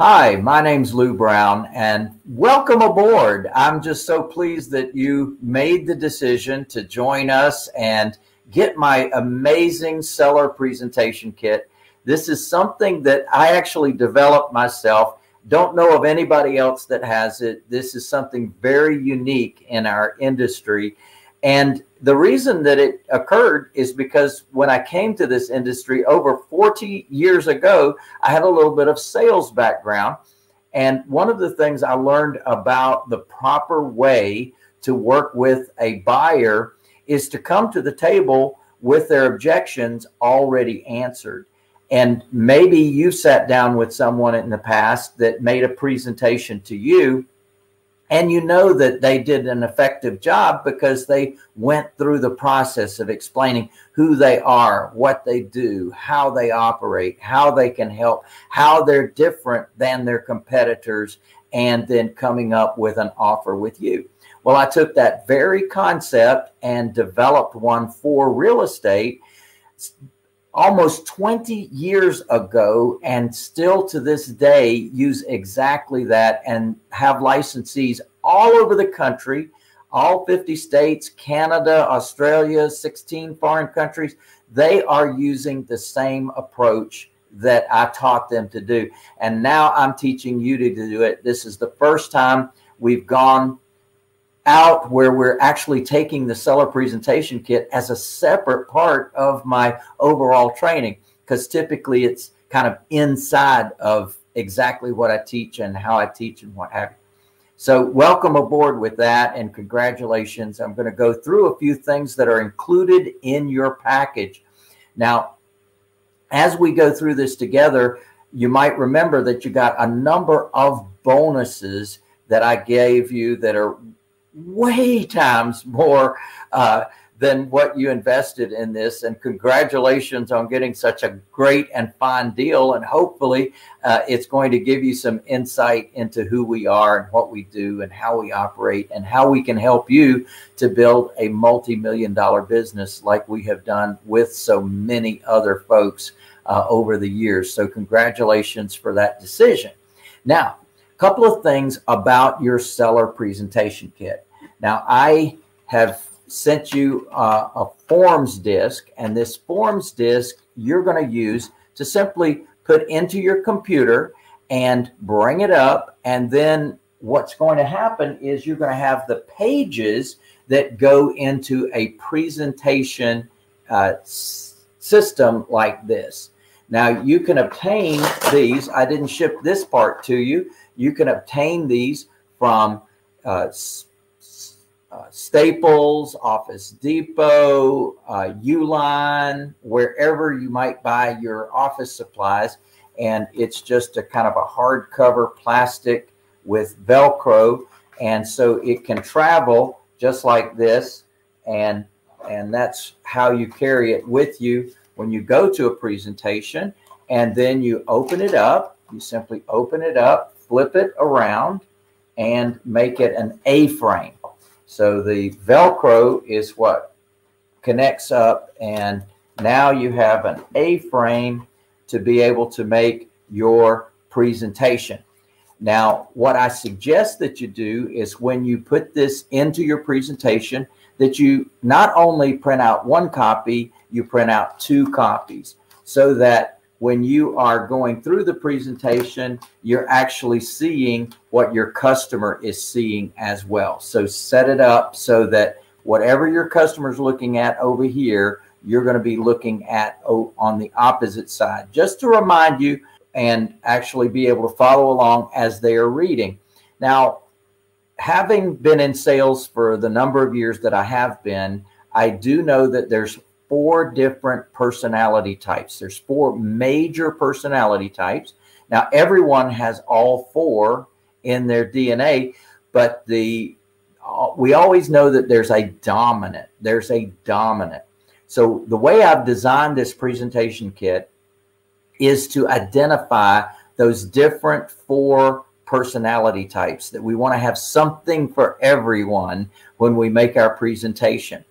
Hi, my name's Lou Brown, and welcome aboard. I'm just so pleased that you made the decision to join us and get my amazing seller presentation kit. This is something that I actually developed myself. Don't know of anybody else that has it. This is something very unique in our industry. And the reason that it occurred is because when I came to this industry over 40 years ago, I had a little bit of sales background. And one of the things I learned about the proper way to work with a buyer is to come to the table with their objections already answered. And maybe you sat down with someone in the past that made a presentation to you and you know that they did an effective job because they went through the process of explaining who they are, what they do, how they operate, how they can help, how they're different than their competitors, and then coming up with an offer with you. Well, I took that very concept and developed one for real estate almost 20 years ago and still to this day use exactly that and have licensees all over the country all 50 states canada australia 16 foreign countries they are using the same approach that i taught them to do. And now i'm teaching you to do it. This is the first time we've gone out where we're actually taking the seller presentation kit as a separate part of my overall training because typically it's kind of inside of exactly what I teach and how I teach and what have you. So welcome aboard with that and congratulations. I'm going to go through a few things that are included in your package. Now, as we go through this together, you might remember that you got a number of bonuses that I gave you that are way times more uh, than what you invested in this. And congratulations on getting such a great and fine deal. And hopefully, uh, it's going to give you some insight into who we are and what we do and how we operate and how we can help you to build a multi million dollar business like we have done with so many other folks uh, over the years. So, congratulations for that decision. Now, a couple of things about your seller presentation kit. Now, I have sent you uh, a forms disk, and this forms disk you're going to use to simply put into your computer and bring it up. And then what's going to happen is you're going to have the pages that go into a presentation uh, system like this. Now, you can obtain these. I didn't ship this part to you. You can obtain these from uh, uh, Staples, Office Depot, uh, Uline, wherever you might buy your office supplies. And it's just a kind of a hardcover plastic with Velcro. And so it can travel just like this. And, and that's how you carry it with you when you go to a presentation. And then you open it up. You simply open it up, flip it around, and make it an A frame. So the Velcro is what connects up and now you have an A-frame to be able to make your presentation. Now, what I suggest that you do is when you put this into your presentation, that you not only print out one copy, you print out two copies so that when you are going through the presentation, you're actually seeing what your customer is seeing as well. So set it up so that whatever your customer is looking at over here, you're going to be looking at on the opposite side. Just to remind you and actually be able to follow along as they are reading. Now, having been in sales for the number of years that I have been, I do know that there's four different personality types. There's four major personality types. Now, everyone has all four in their DNA, but the uh, we always know that there's a dominant. There's a dominant. So the way I've designed this presentation kit is to identify those different four personality types that we want to have something for everyone when we make our presentation.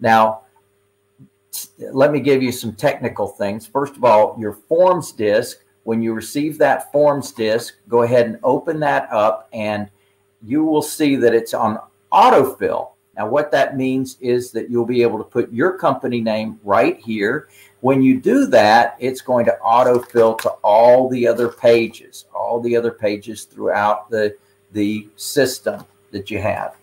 Now, let me give you some technical things. First of all, your forms disk when you receive that forms disc, go ahead and open that up and you will see that it's on autofill. Now, what that means is that you'll be able to put your company name right here. When you do that, it's going to autofill to all the other pages, all the other pages throughout the, the system that you have.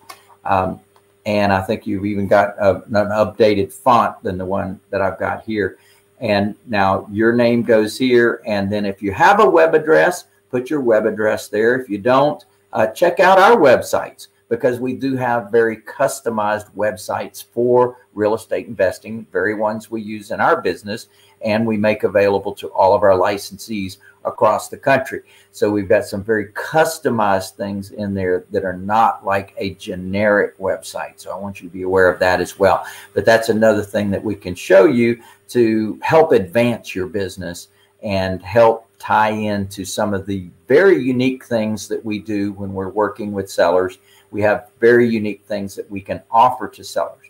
Um, and I think you've even got a, an updated font than the one that I've got here. And now your name goes here. And then if you have a web address, put your web address there. If you don't, uh, check out our websites because we do have very customized websites for real estate investing, very ones we use in our business and we make available to all of our licensees across the country. So we've got some very customized things in there that are not like a generic website. So I want you to be aware of that as well. But that's another thing that we can show you to help advance your business and help tie into some of the very unique things that we do when we're working with sellers. We have very unique things that we can offer to sellers.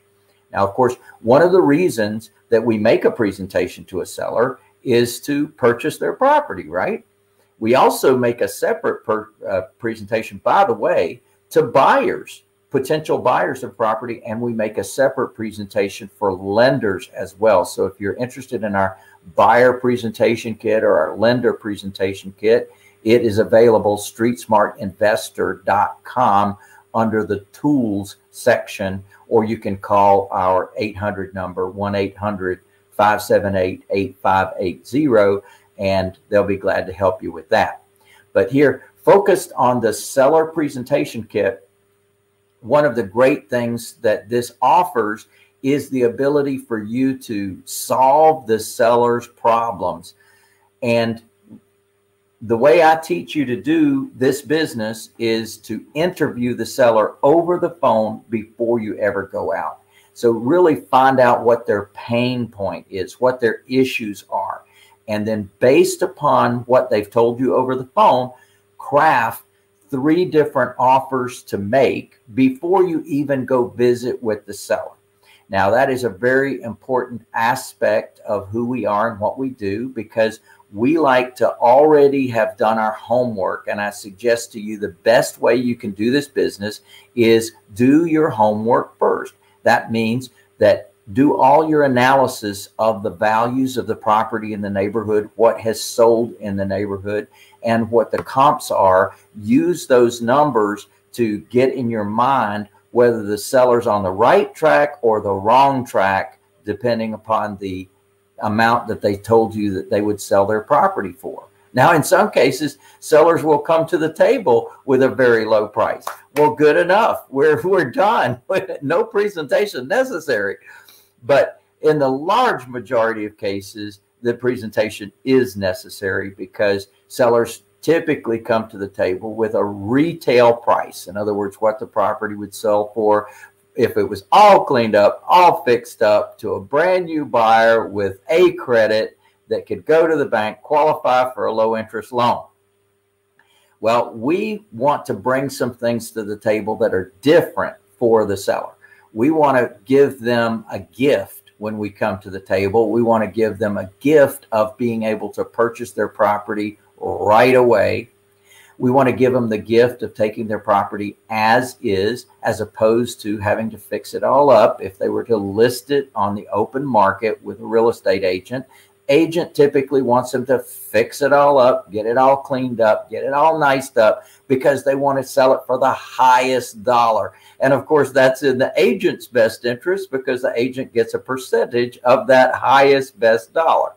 Now, of course, one of the reasons that we make a presentation to a seller is to purchase their property, right? We also make a separate per, uh, presentation, by the way, to buyers, potential buyers of property, and we make a separate presentation for lenders as well. So if you're interested in our buyer presentation kit or our lender presentation kit, it is available streetsmartinvestor.com under the tools section, or you can call our 800 number 1 800 578 8580, and they'll be glad to help you with that. But here, focused on the seller presentation kit, one of the great things that this offers is the ability for you to solve the seller's problems. And the way I teach you to do this business is to interview the seller over the phone before you ever go out. So really find out what their pain point is, what their issues are. And then based upon what they've told you over the phone, craft three different offers to make before you even go visit with the seller. Now, that is a very important aspect of who we are and what we do because we like to already have done our homework. And I suggest to you the best way you can do this business is do your homework first. That means that do all your analysis of the values of the property in the neighborhood, what has sold in the neighborhood, and what the comps are. Use those numbers to get in your mind whether the seller's on the right track or the wrong track, depending upon the amount that they told you that they would sell their property for. Now, in some cases, sellers will come to the table with a very low price. Well, good enough. We're, we're done. no presentation necessary. But in the large majority of cases, the presentation is necessary because sellers typically come to the table with a retail price. In other words, what the property would sell for if it was all cleaned up, all fixed up to a brand new buyer with a credit that could go to the bank, qualify for a low interest loan. Well, we want to bring some things to the table that are different for the seller. We want to give them a gift when we come to the table. We want to give them a gift of being able to purchase their property right away. We want to give them the gift of taking their property as is, as opposed to having to fix it all up. If they were to list it on the open market with a real estate agent, agent typically wants them to fix it all up, get it all cleaned up, get it all niced up because they want to sell it for the highest dollar. And of course, that's in the agent's best interest because the agent gets a percentage of that highest best dollar.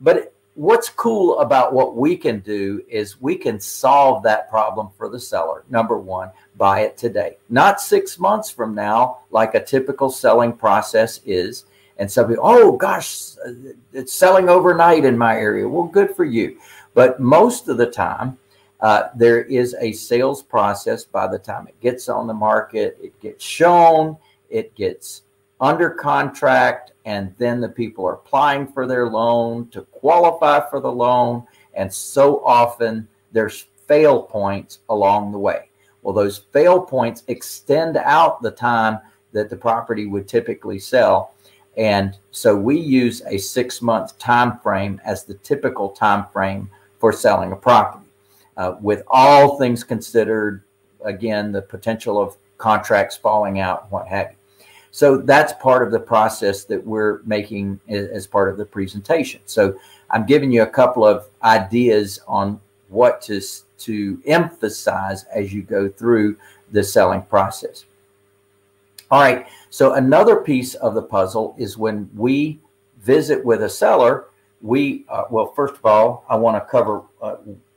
But what's cool about what we can do is we can solve that problem for the seller. Number one, buy it today, not six months from now, like a typical selling process is. And some people, oh gosh, it's selling overnight in my area. Well, good for you. But most of the time, uh, there is a sales process by the time it gets on the market, it gets shown, it gets under contract, and then the people are applying for their loan to qualify for the loan. And so often there's fail points along the way. Well, those fail points extend out the time that the property would typically sell. And so we use a six month time frame as the typical time frame for selling a property. Uh, with all things considered, again, the potential of contracts falling out, what have you. So that's part of the process that we're making as part of the presentation. So I'm giving you a couple of ideas on what to, to emphasize as you go through the selling process. All right. So another piece of the puzzle is when we visit with a seller, we, uh, well, first of all, I want to cover uh,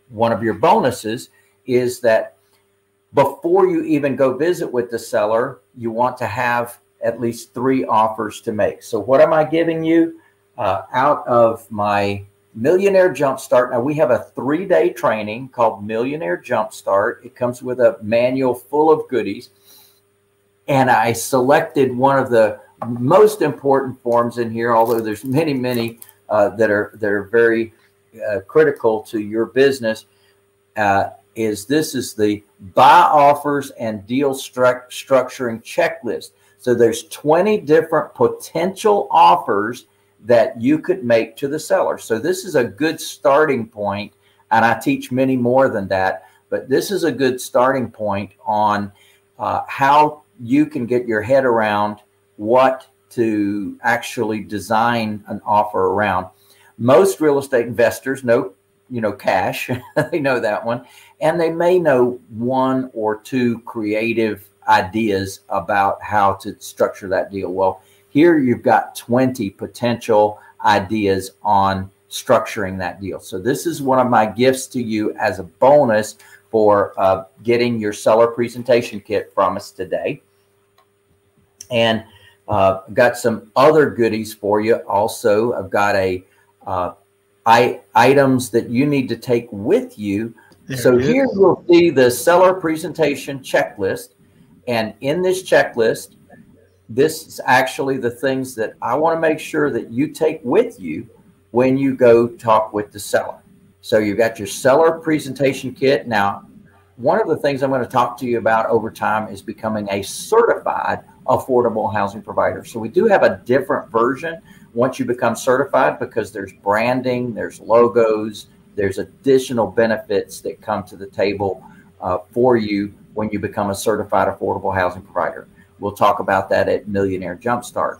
one of your bonuses is that before you even go visit with the seller, you want to have at least three offers to make. So what am I giving you uh, out of my Millionaire Jumpstart? Now we have a three-day training called Millionaire Jumpstart. It comes with a manual full of goodies. And I selected one of the most important forms in here, although there's many, many uh, that are that are very uh, critical to your business. Uh, is this is the buy offers and deal stru structuring checklist. So there's 20 different potential offers that you could make to the seller. So this is a good starting point, and I teach many more than that, but this is a good starting point on uh, how you can get your head around what to actually design an offer around. Most real estate investors know, you know, cash. they know that one, and they may know one or two creative ideas about how to structure that deal. Well, here you've got 20 potential ideas on structuring that deal. So this is one of my gifts to you as a bonus for uh, getting your seller presentation kit from us today. And uh, got some other goodies for you. Also, I've got a uh, I, items that you need to take with you. There so here you'll see the seller presentation checklist. And in this checklist, this is actually the things that I want to make sure that you take with you when you go talk with the seller. So you've got your seller presentation kit. Now, one of the things I'm going to talk to you about over time is becoming a certified affordable housing provider. So we do have a different version once you become certified because there's branding, there's logos, there's additional benefits that come to the table uh, for you when you become a certified affordable housing provider. We'll talk about that at Millionaire Jumpstart.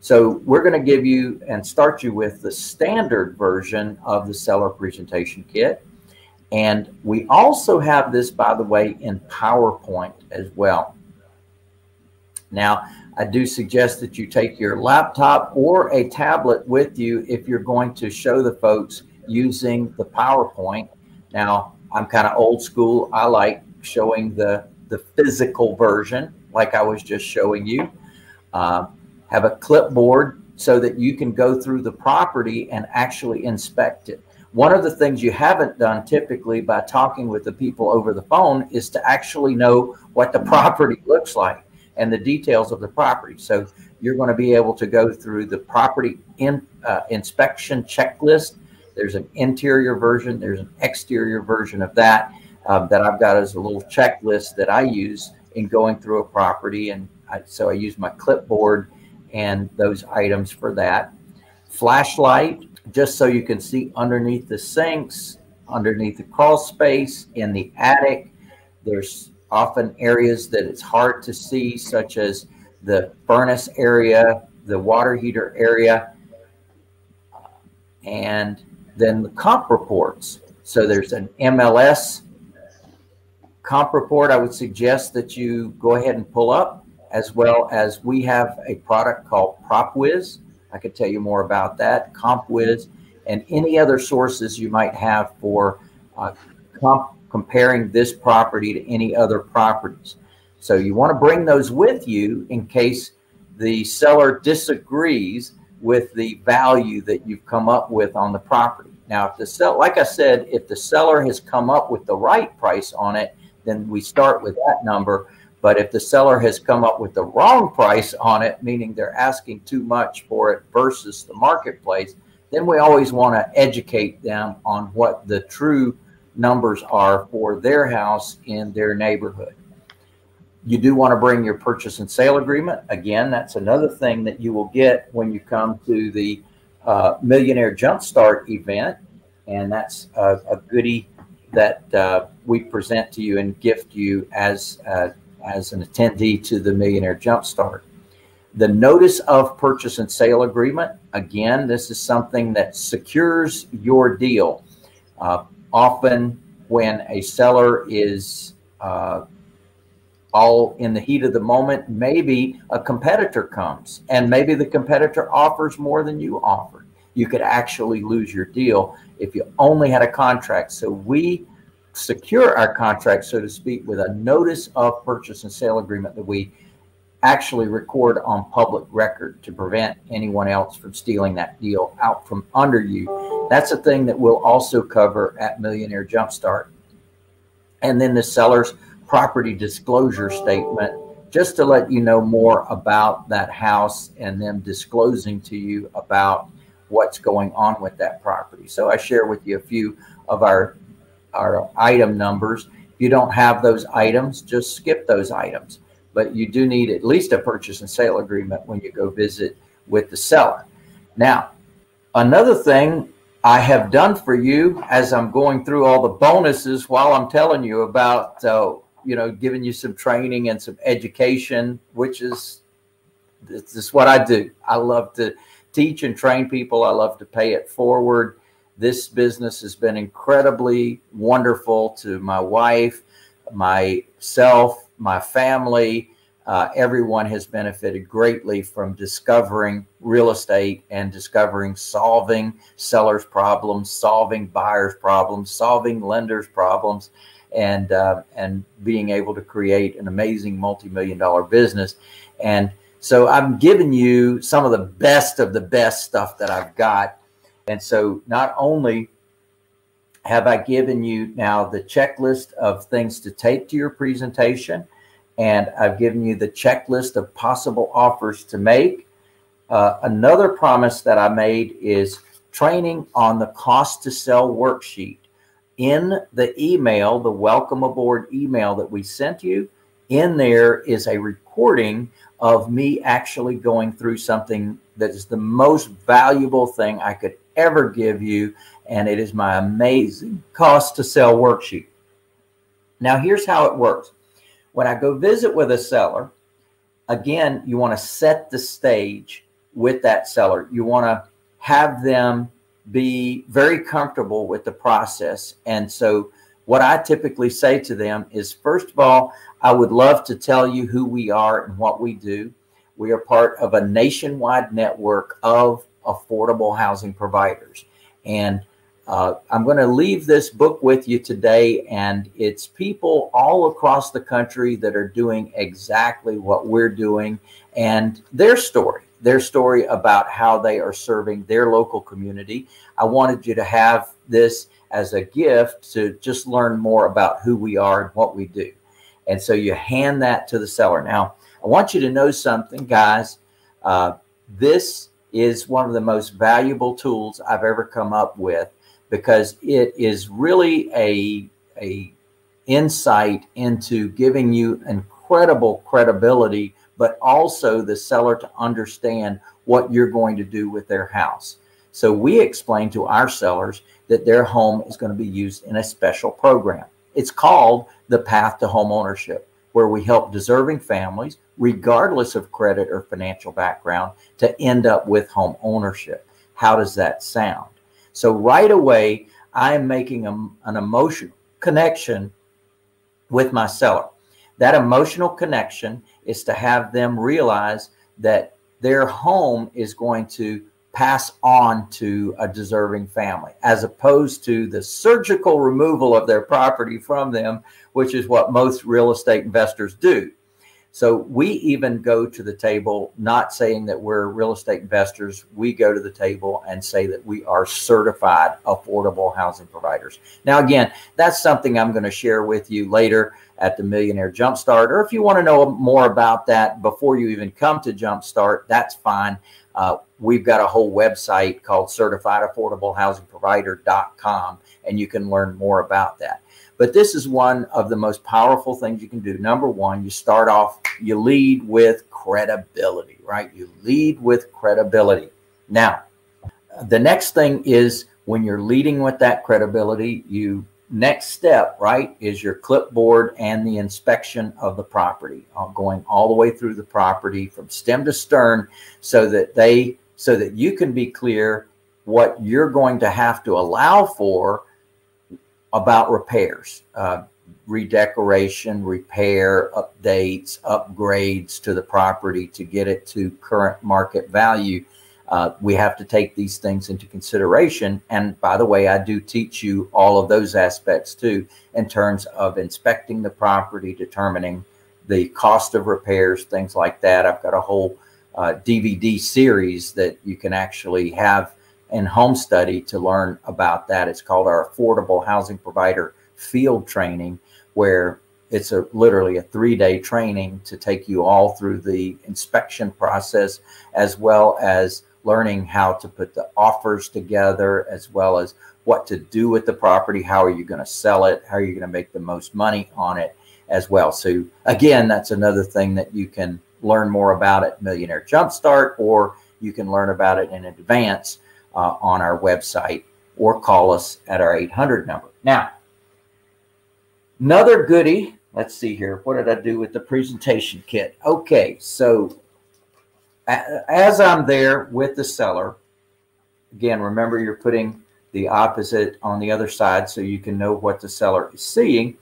So we're going to give you and start you with the standard version of the seller presentation kit. And we also have this, by the way, in PowerPoint as well. Now, I do suggest that you take your laptop or a tablet with you if you're going to show the folks using the PowerPoint. Now, I'm kind of old school. I like showing the, the physical version like I was just showing you. Uh, have a clipboard so that you can go through the property and actually inspect it. One of the things you haven't done typically by talking with the people over the phone is to actually know what the property looks like and the details of the property. So you're going to be able to go through the property in, uh, inspection checklist. There's an interior version, there's an exterior version of that um, that I've got as a little checklist that I use in going through a property. And I, so I use my clipboard and those items for that. Flashlight, just so you can see underneath the sinks, underneath the crawl space, in the attic. There's often areas that it's hard to see, such as the furnace area, the water heater area, and then the comp reports. So there's an MLS comp report. I would suggest that you go ahead and pull up, as well as we have a product called PropWiz. I could tell you more about that, CompWiz, and any other sources you might have for uh, comp comparing this property to any other properties. So you want to bring those with you in case the seller disagrees with the value that you've come up with on the property. Now, if the sell, like I said, if the seller has come up with the right price on it, then we start with that number. But if the seller has come up with the wrong price on it, meaning they're asking too much for it versus the marketplace, then we always want to educate them on what the true numbers are for their house in their neighborhood. You do want to bring your purchase and sale agreement. Again, that's another thing that you will get when you come to the uh, Millionaire Jumpstart event. and that's a, a goodie that uh, we present to you and gift you as uh, as an attendee to the Millionaire Jumpstart. The notice of purchase and sale agreement. Again, this is something that secures your deal. Uh, often, when a seller is uh, all in the heat of the moment, maybe a competitor comes and maybe the competitor offers more than you offered. You could actually lose your deal if you only had a contract. So we secure our contract, so to speak, with a notice of purchase and sale agreement that we actually record on public record to prevent anyone else from stealing that deal out from under you. That's a thing that we'll also cover at Millionaire Jumpstart. And then the seller's property disclosure statement, just to let you know more about that house and them disclosing to you about what's going on with that property. So I share with you a few of our our item numbers. If you don't have those items, just skip those items. But you do need at least a purchase and sale agreement when you go visit with the seller. Now, another thing I have done for you as I'm going through all the bonuses while I'm telling you about, uh, you know, giving you some training and some education, which is this is what I do. I love to teach and train people. I love to pay it forward. This business has been incredibly wonderful to my wife, myself, my family. Uh, everyone has benefited greatly from discovering real estate and discovering solving sellers' problems, solving buyers' problems, solving lenders' problems, and uh, and being able to create an amazing multi-million dollar business. And so I'm giving you some of the best of the best stuff that I've got and so not only have I given you now the checklist of things to take to your presentation, and I've given you the checklist of possible offers to make. Uh, another promise that I made is training on the cost to sell worksheet. In the email, the welcome aboard email that we sent you, in there is a recording of me actually going through something that is the most valuable thing I could ever give you. And it is my amazing cost to sell worksheet. Now, here's how it works. When I go visit with a seller, again, you want to set the stage with that seller. You want to have them be very comfortable with the process. And so, what I typically say to them is first of all, I would love to tell you who we are and what we do. We are part of a nationwide network of affordable housing providers. And uh, I'm going to leave this book with you today, and it's people all across the country that are doing exactly what we're doing and their story, their story about how they are serving their local community. I wanted you to have this as a gift to just learn more about who we are and what we do. And so you hand that to the seller. Now, I want you to know something, guys. Uh, this is one of the most valuable tools I've ever come up with because it is really a, a insight into giving you incredible credibility, but also the seller to understand what you're going to do with their house. So we explain to our sellers that their home is going to be used in a special program. It's called the Path to Home Ownership where we help deserving families, regardless of credit or financial background, to end up with home ownership. How does that sound? So, right away, I am making a, an emotional connection with my seller. That emotional connection is to have them realize that their home is going to pass on to a deserving family, as opposed to the surgical removal of their property from them, which is what most real estate investors do. So we even go to the table, not saying that we're real estate investors. We go to the table and say that we are certified affordable housing providers. Now, again, that's something I'm going to share with you later at the Millionaire Jumpstart. Or if you want to know more about that before you even come to Jumpstart, that's fine. Uh, we've got a whole website called certifiedaffordablehousingprovider.com, and you can learn more about that. But this is one of the most powerful things you can do. Number one, you start off, you lead with credibility, right? You lead with credibility. Now, the next thing is when you're leading with that credibility, you next step, right, is your clipboard and the inspection of the property, uh, going all the way through the property from stem to stern, so that they, so that you can be clear what you're going to have to allow for about repairs, uh, redecoration, repair, updates, upgrades to the property to get it to current market value uh, we have to take these things into consideration. And by the way, I do teach you all of those aspects too, in terms of inspecting the property, determining the cost of repairs, things like that. I've got a whole uh, DVD series that you can actually have in home study to learn about that. It's called our Affordable Housing Provider Field Training, where it's a literally a three day training to take you all through the inspection process as well as learning how to put the offers together as well as what to do with the property. How are you going to sell it? How are you going to make the most money on it as well? So again, that's another thing that you can learn more about at Millionaire Jumpstart, or you can learn about it in advance uh, on our website or call us at our 800 number. Now, another goodie. Let's see here. What did I do with the presentation kit? Okay, so as I'm there with the seller, again, remember you're putting the opposite on the other side so you can know what the seller is seeing.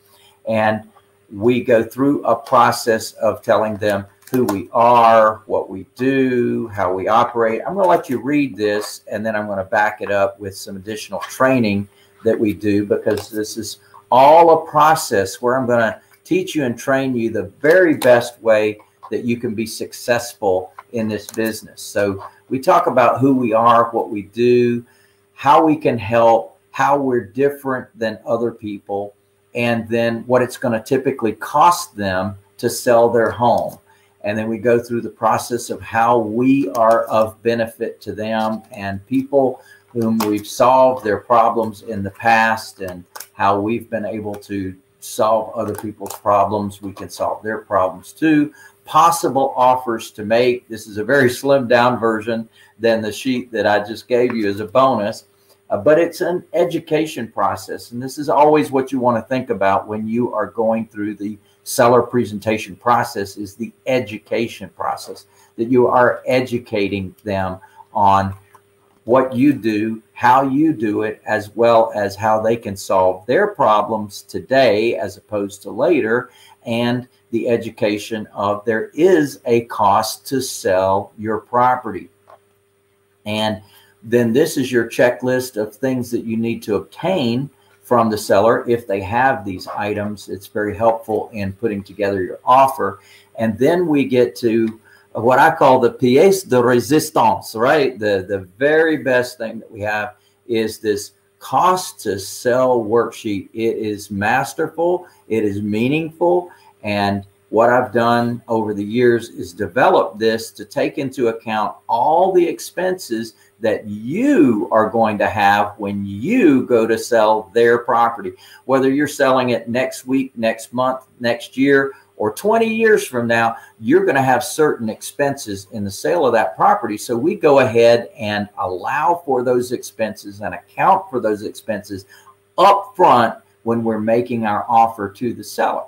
And we go through a process of telling them who we are, what we do, how we operate. I'm going to let you read this and then I'm going to back it up with some additional training that we do because this is all a process where I'm going to teach you and train you the very best way that you can be successful in this business. So we talk about who we are, what we do, how we can help, how we're different than other people, and then what it's going to typically cost them to sell their home. And then we go through the process of how we are of benefit to them and people whom we've solved their problems in the past and how we've been able to solve other people's problems. We can solve their problems too possible offers to make. This is a very slimmed down version than the sheet that I just gave you as a bonus, uh, but it's an education process. And this is always what you want to think about when you are going through the seller presentation process is the education process that you are educating them on what you do, how you do it, as well as how they can solve their problems today as opposed to later, and the education of there is a cost to sell your property. And then this is your checklist of things that you need to obtain from the seller if they have these items. It's very helpful in putting together your offer. And then we get to what I call the pièce de résistance, right? The, the very best thing that we have is this cost to sell worksheet. It is masterful, it is meaningful, and what I've done over the years is develop this to take into account all the expenses that you are going to have when you go to sell their property. Whether you're selling it next week, next month, next year, or 20 years from now, you're going to have certain expenses in the sale of that property. So we go ahead and allow for those expenses and account for those expenses up front when we're making our offer to the seller.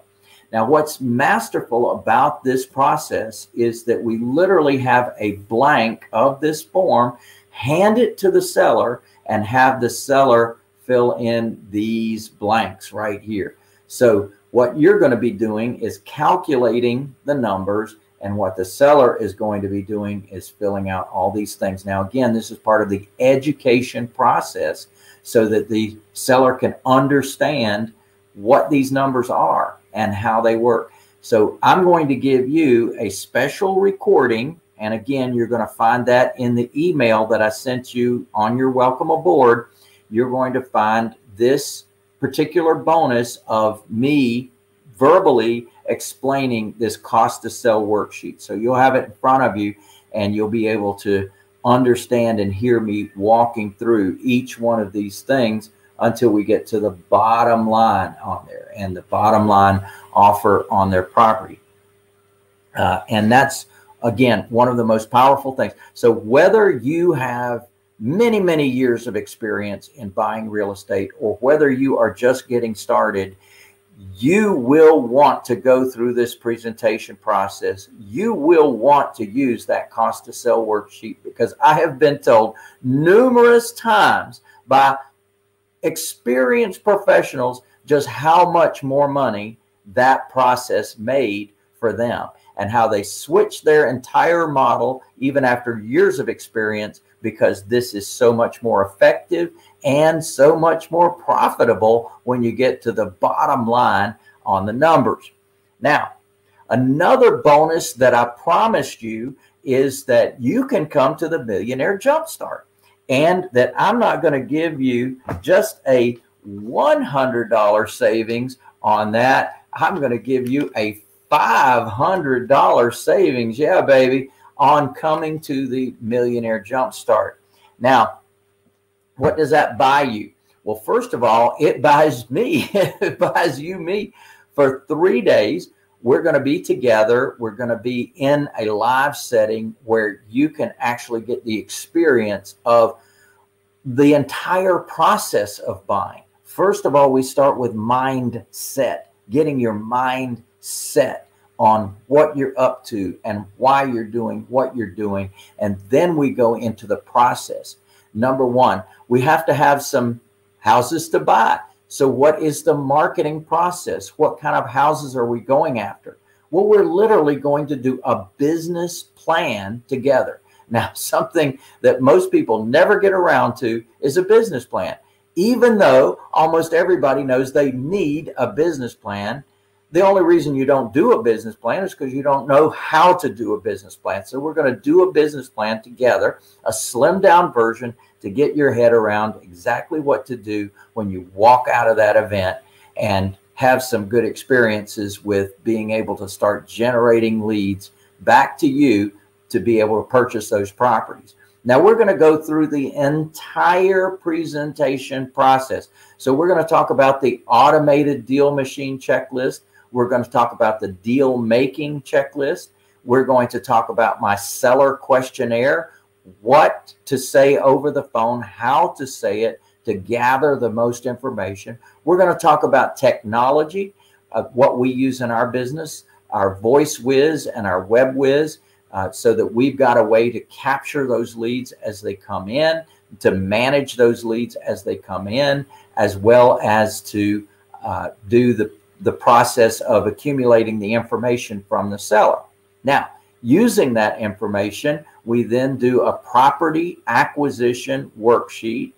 Now, what's masterful about this process is that we literally have a blank of this form, hand it to the seller, and have the seller fill in these blanks right here. So what you're going to be doing is calculating the numbers and what the seller is going to be doing is filling out all these things. Now, again, this is part of the education process so that the seller can understand what these numbers are and how they work. So I'm going to give you a special recording. And again, you're going to find that in the email that I sent you on your welcome aboard. You're going to find this particular bonus of me verbally explaining this cost to sell worksheet. So you'll have it in front of you and you'll be able to understand and hear me walking through each one of these things until we get to the bottom line on there and the bottom line offer on their property. Uh, and that's, again, one of the most powerful things. So whether you have many, many years of experience in buying real estate, or whether you are just getting started, you will want to go through this presentation process. You will want to use that cost to sell worksheet because I have been told numerous times by experienced professionals just how much more money that process made for them and how they switched their entire model even after years of experience because this is so much more effective and so much more profitable when you get to the bottom line on the numbers. Now, another bonus that I promised you is that you can come to the Millionaire Jumpstart and that I'm not going to give you just a $100 savings on that. I'm going to give you a $500 savings. Yeah, baby, on coming to the Millionaire Jumpstart. Now, what does that buy you? Well, first of all, it buys me, it buys you me for three days. We're going to be together. We're going to be in a live setting where you can actually get the experience of the entire process of buying. First of all, we start with mindset, getting your mind set on what you're up to and why you're doing what you're doing. And then we go into the process. Number one, we have to have some houses to buy. So, what is the marketing process? What kind of houses are we going after? Well, we're literally going to do a business plan together. Now, something that most people never get around to is a business plan. Even though almost everybody knows they need a business plan, the only reason you don't do a business plan is because you don't know how to do a business plan. So, we're going to do a business plan together, a slimmed down version to get your head around exactly what to do when you walk out of that event and have some good experiences with being able to start generating leads back to you to be able to purchase those properties. Now we're going to go through the entire presentation process. So we're going to talk about the automated deal machine checklist. We're going to talk about the deal making checklist. We're going to talk about my seller questionnaire, what to say over the phone, how to say it to gather the most information. We're going to talk about technology, uh, what we use in our business, our voice whiz and our web whiz uh, so that we've got a way to capture those leads as they come in, to manage those leads as they come in, as well as to uh, do the, the process of accumulating the information from the seller. Now, using that information, we then do a property acquisition worksheet.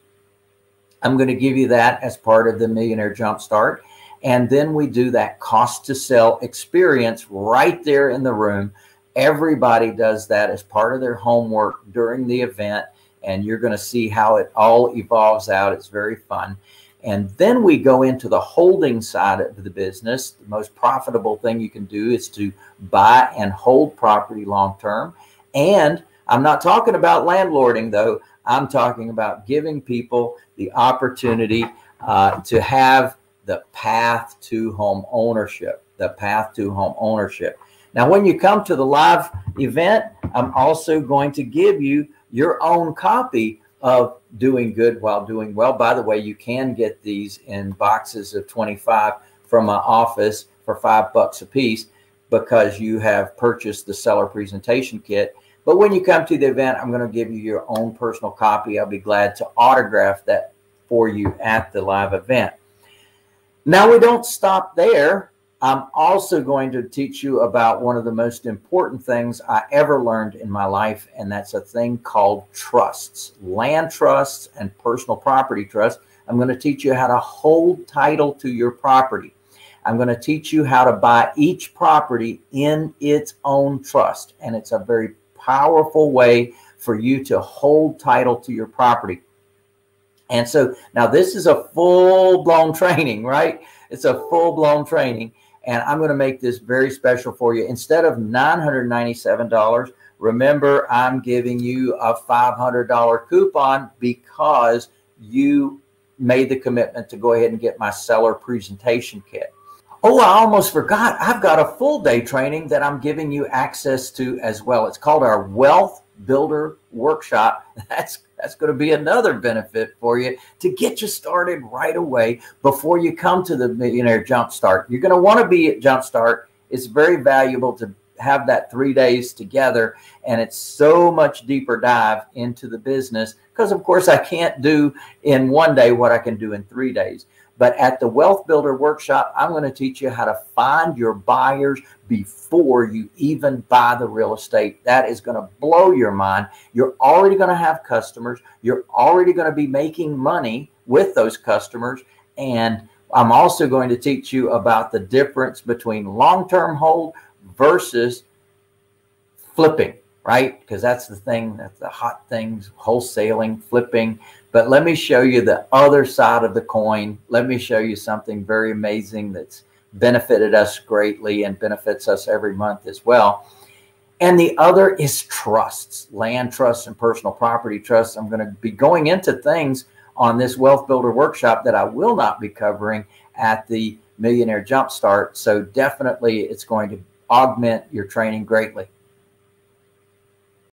I'm going to give you that as part of the Millionaire Jumpstart. And then we do that cost to sell experience right there in the room Everybody does that as part of their homework during the event, and you're going to see how it all evolves out. It's very fun. And then we go into the holding side of the business. The most profitable thing you can do is to buy and hold property long term. And I'm not talking about landlording, though. I'm talking about giving people the opportunity uh, to have the path to home ownership. The path to home ownership. Now, when you come to the live event, I'm also going to give you your own copy of Doing Good While Doing Well. By the way, you can get these in boxes of 25 from my office for five bucks a piece because you have purchased the seller presentation kit. But when you come to the event, I'm going to give you your own personal copy. I'll be glad to autograph that for you at the live event. Now, we don't stop there. I'm also going to teach you about one of the most important things I ever learned in my life, and that's a thing called trusts, land trusts, and personal property trusts. I'm going to teach you how to hold title to your property. I'm going to teach you how to buy each property in its own trust, and it's a very powerful way for you to hold title to your property. And so now this is a full blown training, right? It's a full blown training. And I'm going to make this very special for you. Instead of $997, remember I'm giving you a $500 coupon because you made the commitment to go ahead and get my seller presentation kit. Oh, I almost forgot. I've got a full day training that I'm giving you access to as well. It's called our Wealth Builder Workshop. That's that's going to be another benefit for you to get you started right away before you come to the Millionaire Jumpstart. You're going to want to be at Jumpstart. It's very valuable to have that three days together, and it's so much deeper dive into the business because, of course, I can't do in one day what I can do in three days. But at the Wealth Builder Workshop, I'm going to teach you how to find your buyers before you even buy the real estate. That is going to blow your mind. You're already going to have customers. You're already going to be making money with those customers. And I'm also going to teach you about the difference between long term hold versus flipping right? Because that's the thing, that's the hot things, wholesaling, flipping. But let me show you the other side of the coin. Let me show you something very amazing that's benefited us greatly and benefits us every month as well. And the other is trusts, land trusts and personal property trusts. I'm going to be going into things on this Wealth Builder workshop that I will not be covering at the Millionaire Jumpstart. So definitely it's going to augment your training greatly.